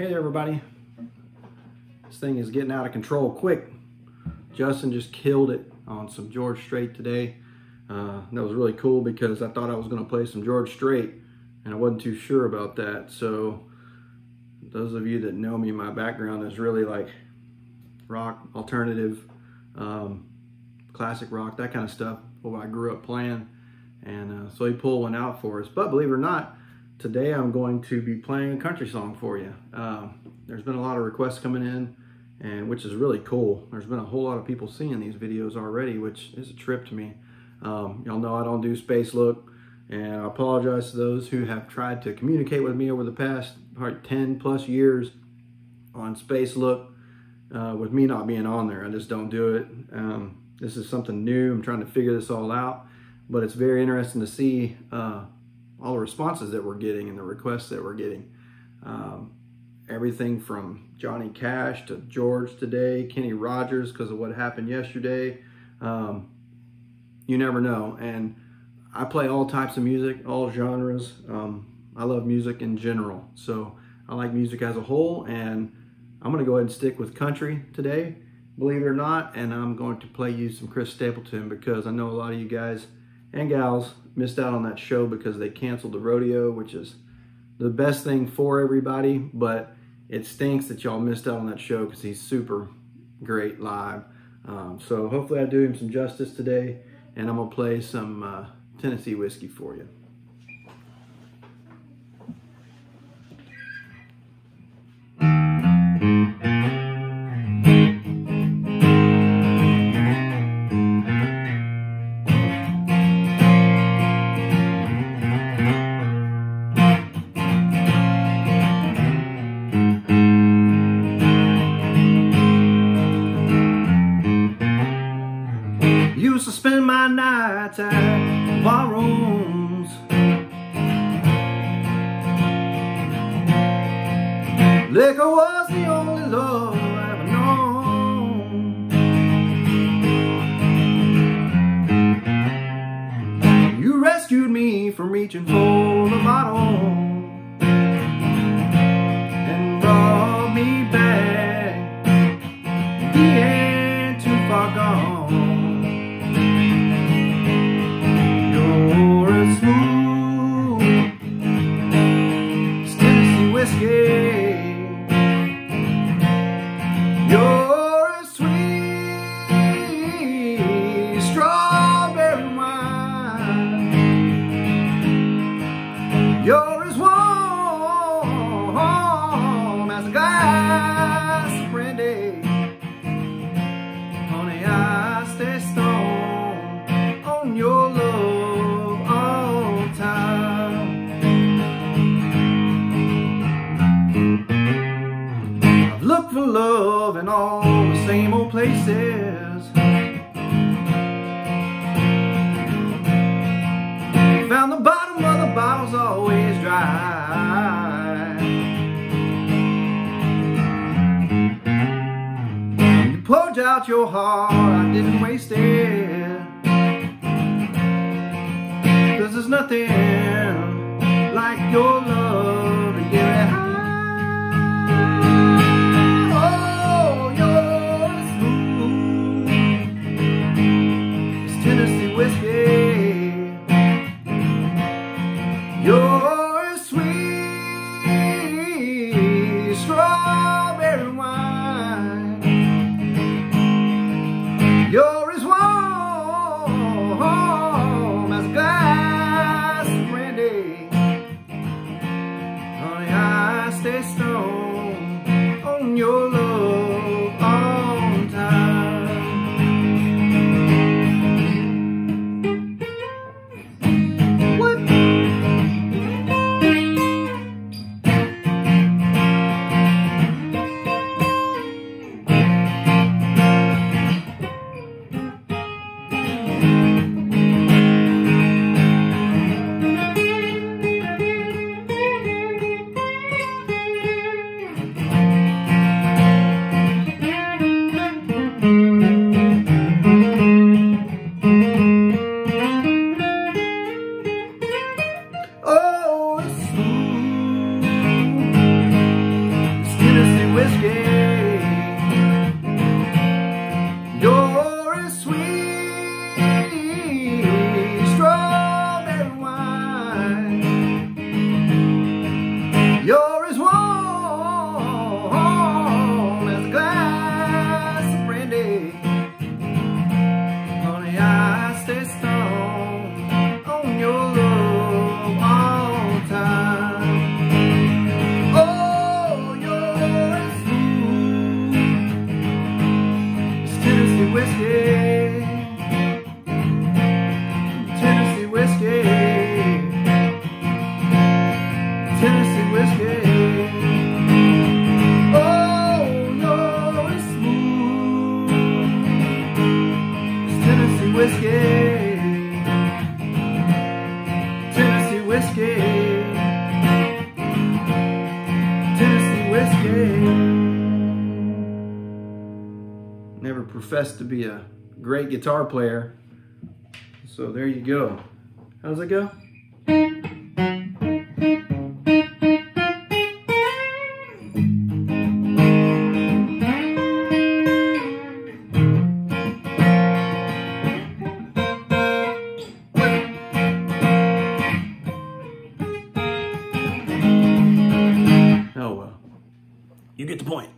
Hey there, everybody. This thing is getting out of control quick. Justin just killed it on some George Strait today. Uh, that was really cool because I thought I was going to play some George Strait and I wasn't too sure about that. So those of you that know me, my background is really like rock, alternative, um, classic rock, that kind of stuff, what I grew up playing. And uh, so he pulled one out for us. But believe it or not, today I'm going to be playing a country song for you. Um, there's been a lot of requests coming in, and which is really cool. There's been a whole lot of people seeing these videos already, which is a trip to me. Um, y'all know I don't do Facebook, and I apologize to those who have tried to communicate with me over the past 10 plus years on Facebook uh, with me not being on there. I just don't do it. Um, this is something new. I'm trying to figure this all out, but it's very interesting to see uh, all the responses that we're getting and the requests that we're getting. Um, everything from Johnny Cash to George today, Kenny Rogers because of what happened yesterday. Um, you never know. And I play all types of music, all genres. Um, I love music in general. So I like music as a whole. And I'm going to go ahead and stick with country today, believe it or not. And I'm going to play you some Chris Stapleton because I know a lot of you guys and gals missed out on that show because they canceled the rodeo, which is the best thing for everybody, but it stinks that y'all missed out on that show because he's super great live. Um, so hopefully I do him some justice today, and I'm gonna play some uh, Tennessee whiskey for you. Nights at bar rooms Liquor was the only love I ever known. You rescued me from reaching for the bottle For love in all the same old places. Found the bottom of the bottle's always dry. You poured out your heart, I didn't waste it. Cause there's nothing like your love You're whiskey. Tennessee whiskey. Tennessee whiskey. Oh, you're smooth as Tennessee whiskey. Tennessee whiskey. Professed to be a great guitar player. So there you go. How's it go? Oh well. You get the point.